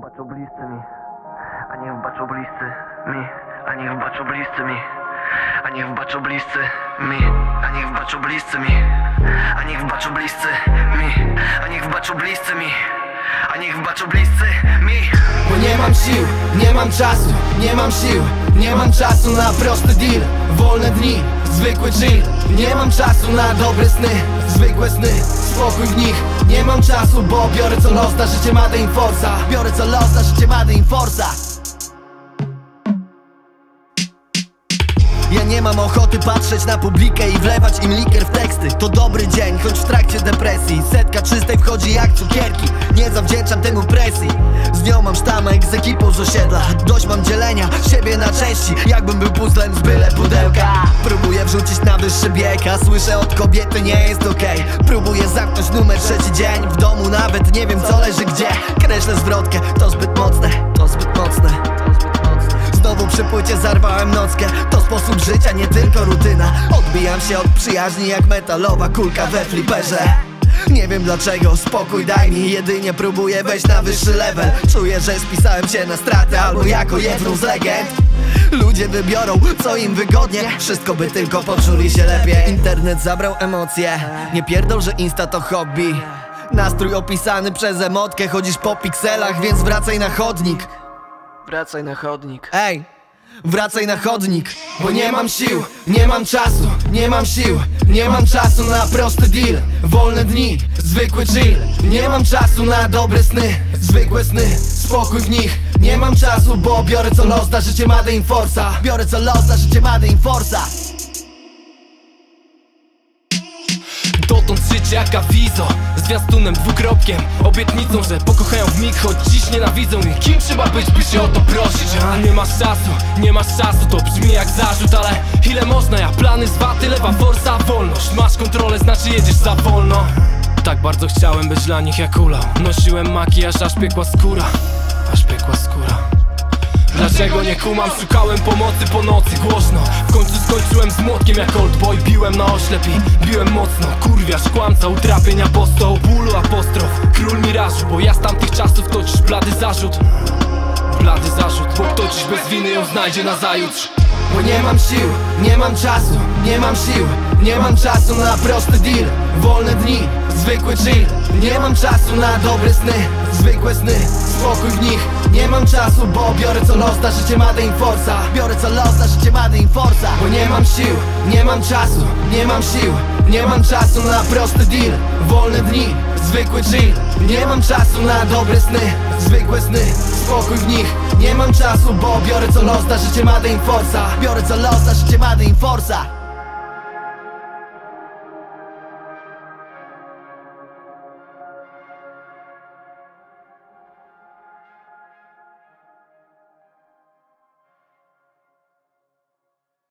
baczą bliscy mi, a niech baczą bliscy mi, a niech baczą bliscy mi, a niech baczą bliscy mi, a niech baczą bliscy mi, a niech baczą bliscy mi, a niech baczą bliscy mi, a niech baczą bliscy mi. Bo nie mam sił, nie mam czasu, nie mam sił Nie mam czasu na prosty deal. Wolne dni, zwykły chill. Nie mam czasu na dobre sny Zwykłe sny, spokój w nich. Nie mam czasu, bo biorę co los na życie in Forza. Biorę co los na życie in Forza. Ja nie mam ochoty patrzeć na publikę i wlewać im liker w teksty. To dobry dzień, choć w trakcie depresji. Setka czystej wchodzi jak cukierki. Nie zawdzięczam temu presji Z nią mam sztamek z ekipą z osiedla. Dość mam dzielenia siebie na części. Jakbym był puzzlem z byle pudełka. Próbuję wrzucić na wyższy bieg A słyszę od kobiety nie jest okej. Próbuję zamknąć numer trzeci dzień W domu nawet nie wiem co leży gdzie. Kreślę zwrotkę, To zbyt mocne To zbyt mocne. Znowu przy płycie zarwałem nockę. To sposób życia, nie tylko rutyna. Odbijam się od przyjaźni jak metalowa kulka we fliperze nie wiem dlaczego, spokój daj mi Jedynie próbuję wejść na wyższy level. Czuję, że spisałem się na stratę Albo jako jedną z legend. Ludzie wybiorą, co im wygodnie. Wszystko by tylko poczuli się lepiej. Internet zabrał emocje. Nie pierdol, że Insta to hobby. Nastrój opisany przez emotkę. Chodzisz po pikselach, więc wracaj na chodnik. Wracaj na chodnik. Ej, wracaj na chodnik Bo nie mam sił, nie mam czasu, nie mam sił Nie mam czasu na prosty deal. Wolne dni, zwykły chill. Nie mam czasu na dobre sny Zwykłe sny, spokój w nich. Nie mam czasu, bo biorę co los na życie Made in Forza Biorę co los na życie Made in życie jak awizo. Zwiastunem, dwukropkiem Obietnicą, że pokochają w mig Choć dziś nienawidzą mnie Kim trzeba być, by się o to prosić? A nie masz czasu, nie masz czasu To brzmi jak zarzut, ale ile można? Ja plany z waty, lewa forsa, wolność. Masz kontrolę, znaczy jedziesz za wolno. Tak bardzo chciałem być dla nich jak ula. Nosiłem makijaż, aż piekła skóra. Aż piekła skóra Dlaczego nie kumam? Szukałem pomocy po nocy głośno. W końcu skończyłem z młotkiem jak oldboy Biłem na oślep i biłem mocno. Kurwiarz, kłamca, utrapień apostoł Bólu apostrof, król mirażu Bo ja z tamtych czasów to dziś blady zarzut Blady zarzut, bo kto dziś bez winy ją znajdzie na zajutrz? Bo nie mam sił, nie mam czasu, nie mam sił Nie mam czasu na prosty deal. Wolne dni, zwykły chill. Nie mam czasu na dobre sny Zwykłe sny, spokój w nich. Nie mam czasu, bo biorę co los na życie Made in Forza Biorę co los na życie Made in Forza Bo nie mam sił, nie mam czasu, nie mam sił. Nie mam czasu na prosty deal. Wolne dni, zwykły chill Nie mam czasu na dobre sny Zwykłe sny, spokój w nich Nie mam czasu, bo biorę co los na życie Made in Forza Biorę co los na życie Made in Forza